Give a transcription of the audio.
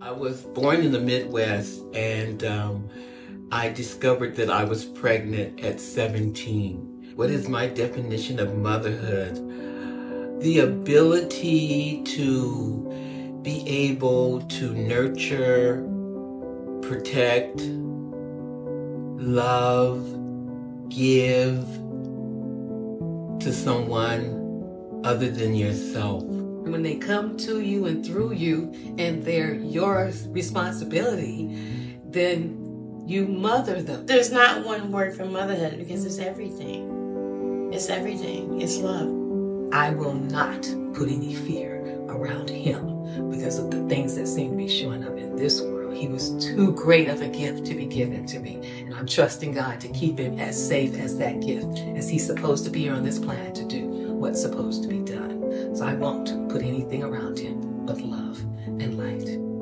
I was born in the Midwest and um, I discovered that I was pregnant at 17. What is my definition of motherhood? The ability to be able to nurture, protect, love, give to someone other than yourself. When they come to you and through you and they're your responsibility, then you mother them. There's not one word for motherhood because it's everything. It's everything. It's love. I will not put any fear around him because of the things that seem to be showing up in this world. He was too great of a gift to be given to me. And I'm trusting God to keep him as safe as that gift, as he's supposed to be here on this planet to do what's supposed to be done. So I won't put anything around him but love and light.